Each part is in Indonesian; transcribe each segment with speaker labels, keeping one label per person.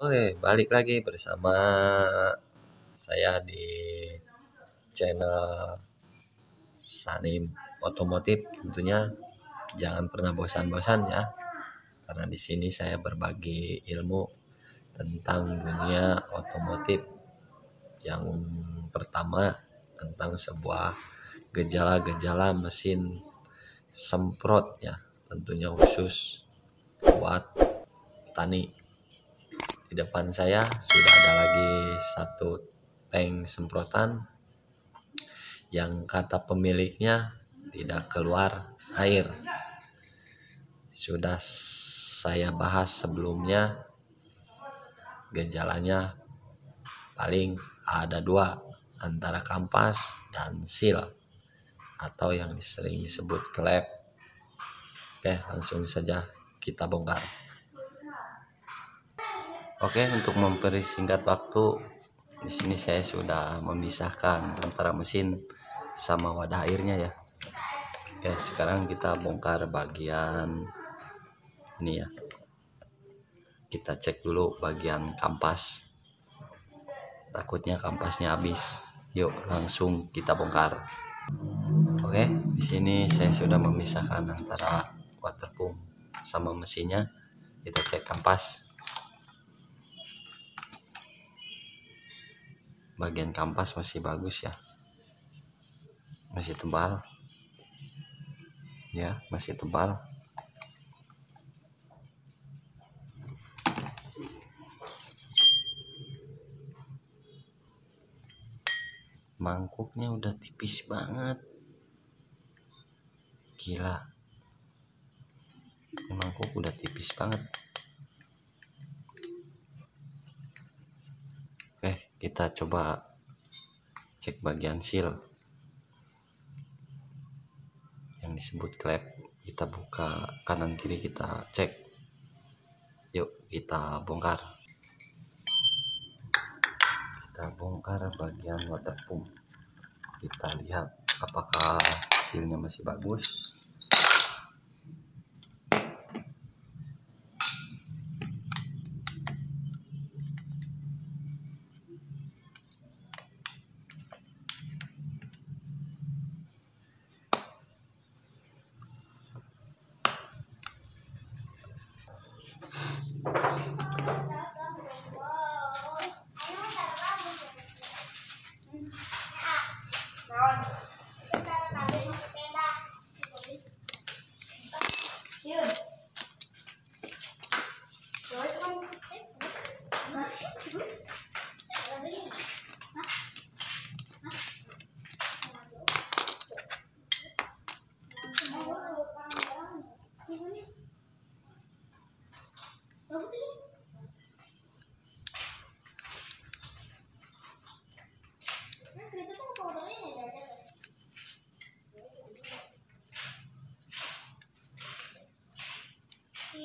Speaker 1: Oke, balik lagi bersama saya di channel Sanim Otomotif. Tentunya jangan pernah bosan-bosan ya, karena di sini saya berbagi ilmu tentang dunia otomotif. Yang pertama tentang sebuah gejala-gejala mesin semprot ya, tentunya khusus buat petani di depan saya sudah ada lagi satu tank semprotan yang kata pemiliknya tidak keluar air. Sudah saya bahas sebelumnya gejalanya paling ada dua antara kampas dan seal atau yang sering disebut klep oke langsung saja kita bongkar Oke, untuk mempersingkat waktu, di sini saya sudah memisahkan antara mesin sama wadah airnya ya. Oke, sekarang kita bongkar bagian ini ya. Kita cek dulu bagian kampas. Takutnya kampasnya habis. Yuk, langsung kita bongkar. Oke, di sini saya sudah memisahkan antara water pump sama mesinnya. Kita cek kampas. Bagian kampas masih bagus ya. Masih tebal. Ya masih tebal. Mangkuknya udah tipis banget. Gila. Mangkuk udah tipis banget kita coba cek bagian seal. Yang disebut klep kita buka kanan kiri kita cek. Yuk kita bongkar. Kita bongkar bagian water pump kita lihat apakah hasilnya masih bagus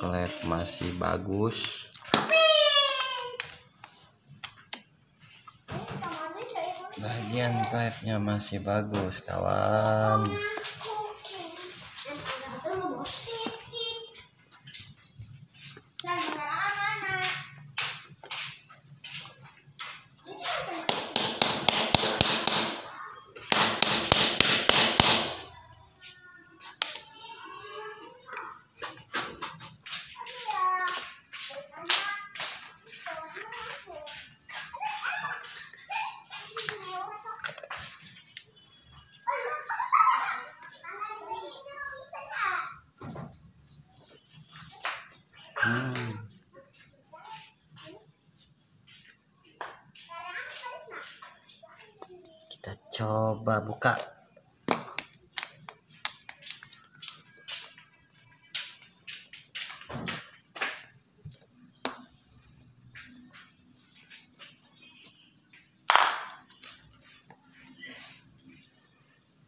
Speaker 1: klep masih bagus. Bagian klepnya masih bagus kawan Hmm. Kita coba buka.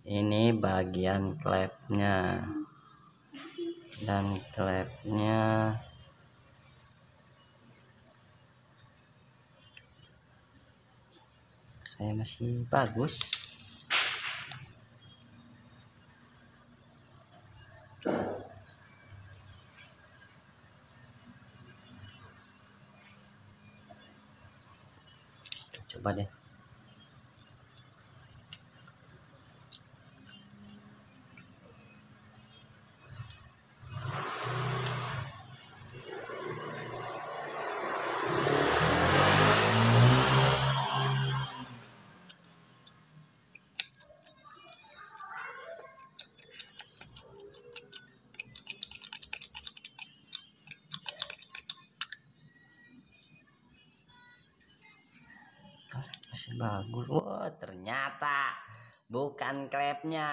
Speaker 1: Ini bagian klepnya dan klepnya saya masih bagus. Coba deh. Bagus. Wah ternyata bukan klepnya.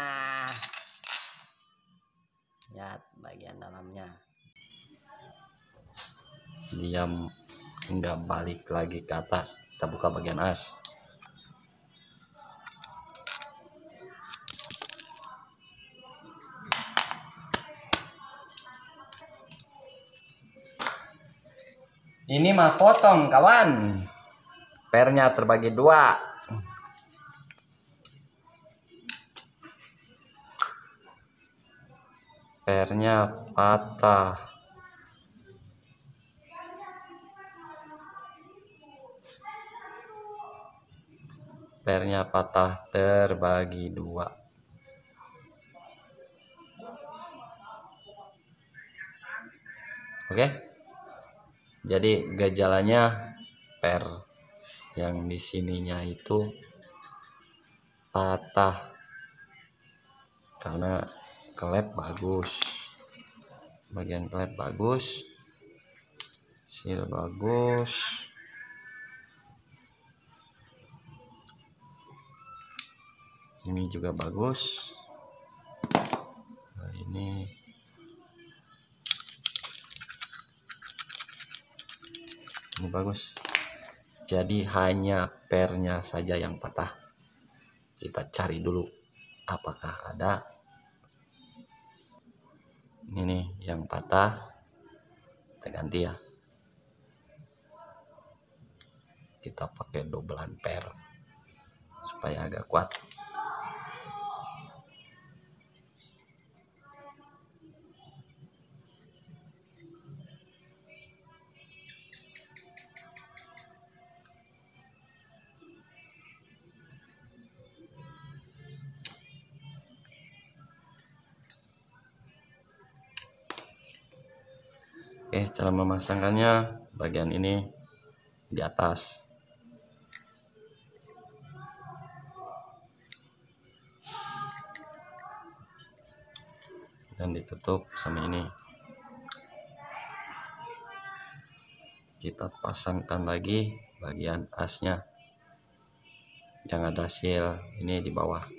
Speaker 1: Lihat bagian dalamnya. Dia nggak balik lagi ke atas. Kita buka bagian as ini mah potong kawan pernya terbagi dua. Pernya patah. Pernya patah terbagi dua. Oke? Jadi gejalanya per yang di sininya itu patah. Karena klep bagus. Bagian klep bagus. Seal bagus. Ini juga bagus. Nah, ini. Ini bagus jadi hanya pernya saja yang patah. Kita cari dulu apakah ada. Ini nih yang patah. Kita ganti ya. Kita pakai dobelan per supaya agak kuat Cara memasangkannya bagian ini di atas. Dan ditutup sama ini. Kita pasangkan lagi bagian asnya. Yang ada seal ini di bawah.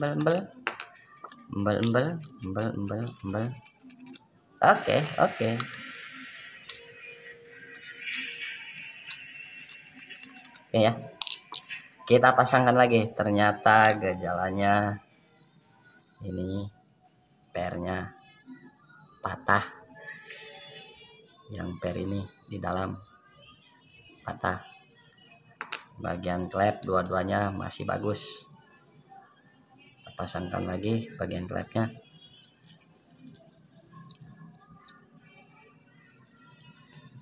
Speaker 1: Embel, embel. Embel, embel, embel, embel, embel. Oke, oke. Oke ya kita pasangkan lagi ternyata gejalanya ini pernya patah yang per ini di dalam patah bagian klep dua-duanya masih bagus pasangkan lagi bagian klepnya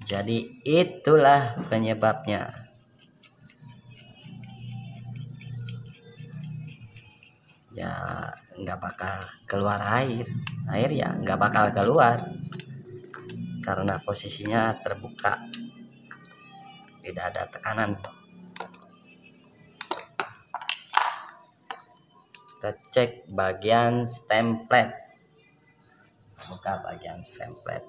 Speaker 1: jadi itulah penyebabnya. Ya nggak bakal keluar air. Air ya nggak bakal keluar. Karena posisinya terbuka. Tidak ada tekanan bagian stem plate buka bagian stem plate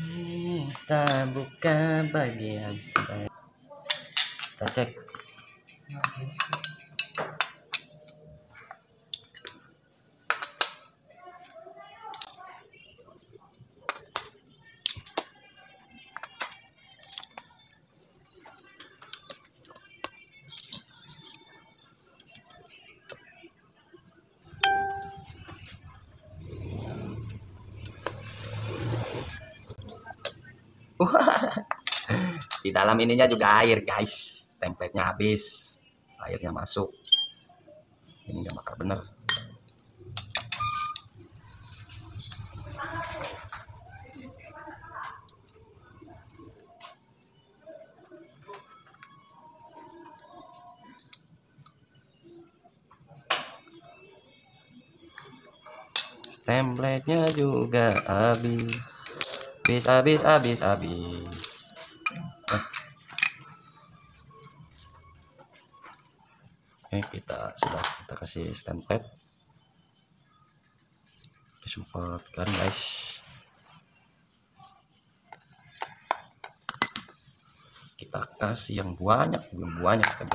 Speaker 1: kita buka bagian stem kita cek di dalam ininya juga air guys. Template-nya habis. Airnya masuk. Ini nggak bakal bener. Template-nya juga habis. Habis habis habis habis Oke kita sudah kita support kan guys. Kita kasih yang banyak belum banyak stand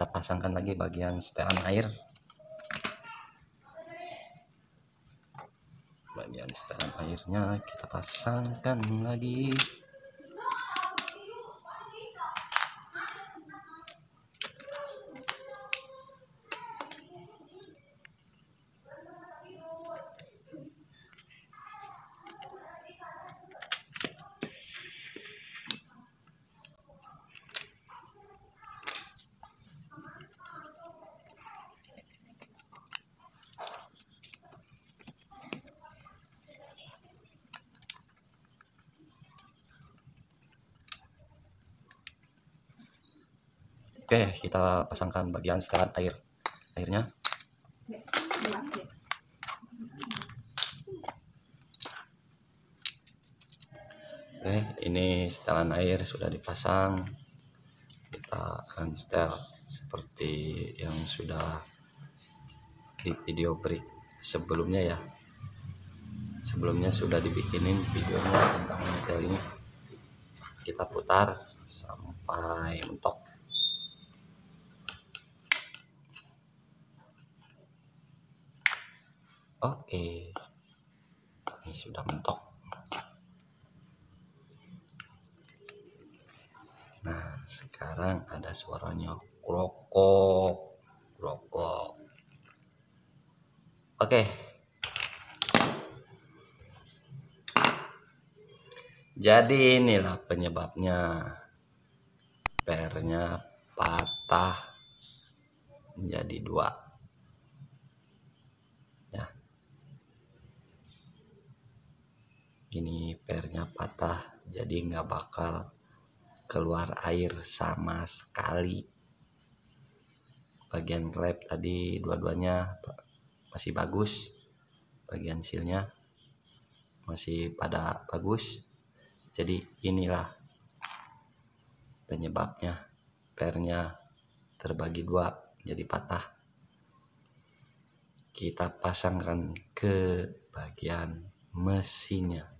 Speaker 1: kita pasangkan lagi bagian setelan air. Bagian setelan airnya kita pasangkan lagi Oke, kita pasangkan bagian setelan air. Airnya. Oke, ini setelan air sudah dipasang. Kita akan setel seperti yang sudah di video break sebelumnya ya. Sebelumnya sudah dibikinin videonya tentang detail ini. Kita putar sampai mentok. Oke. Ini sudah mentok. Nah, sekarang ada suaranya krokok, krokok. Oke. Jadi inilah penyebabnya. Pernya patah menjadi dua. Ini pernya patah jadi nggak bakal keluar air sama sekali. Bagian rep tadi dua-duanya masih bagus. Bagian silnya masih pada bagus. Jadi inilah penyebabnya. Pernya terbagi dua jadi patah. Kita pasangkan ke bagian mesinnya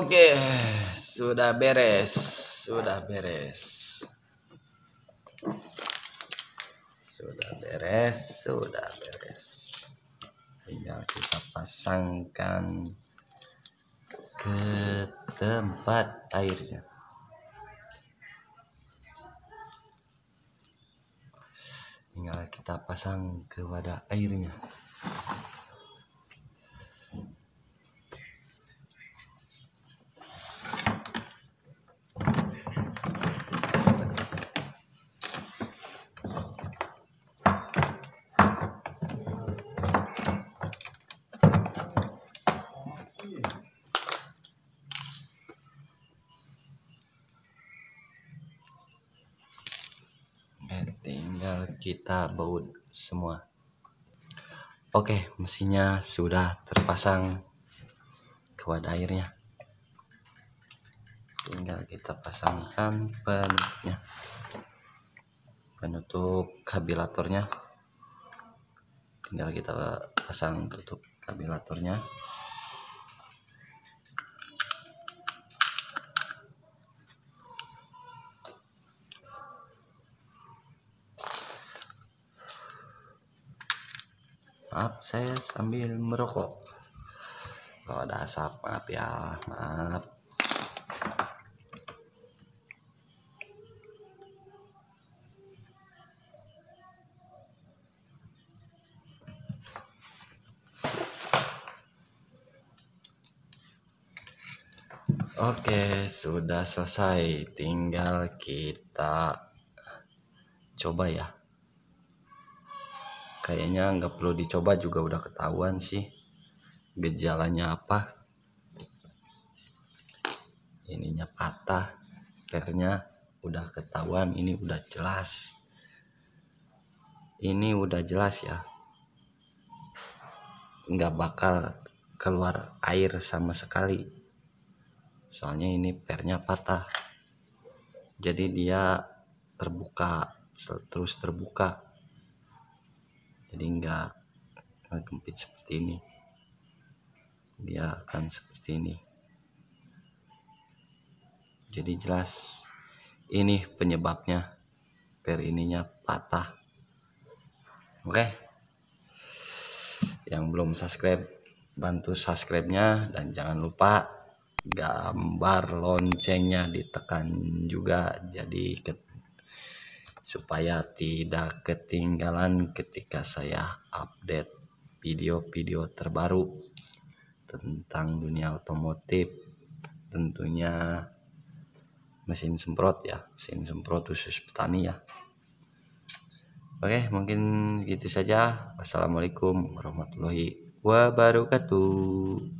Speaker 1: Oke, sudah beres, sudah beres. Sudah beres, sudah beres. Tinggal kita pasangkan ke tempat airnya. Tinggal kita pasang ke wadah airnya. Tinggal kita baut semua. Oke mesinnya sudah terpasang ke wadah airnya. Tinggal kita pasangkan penutupnya. Penutup kabilatornya. Tinggal kita pasang tutup kabilatornya maaf saya sambil merokok. Kalau ada asap maaf ya maaf. Oke, sudah selesai. Tinggal kita coba ya kayaknya nggak perlu dicoba juga udah ketahuan sih gejalanya apa. Ininya patah pernya udah ketahuan ini udah jelas. Ini udah jelas ya. Nggak bakal keluar air sama sekali. Soalnya ini pernya patah. Jadi dia terbuka terus terbuka jadi enggak gempit seperti ini. Dia akan seperti ini. Jadi jelas ini penyebabnya. Per ininya patah. Oke? Yang belum subscribe bantu subscribe nya dan jangan lupa gambar loncengnya ditekan juga. Jadi supaya tidak ketinggalan ketika saya update video-video terbaru tentang dunia otomotif. Tentunya mesin semprot ya mesin semprot khusus petani ya. Oke mungkin gitu saja. Wassalamualaikum warahmatullahi wabarakatuh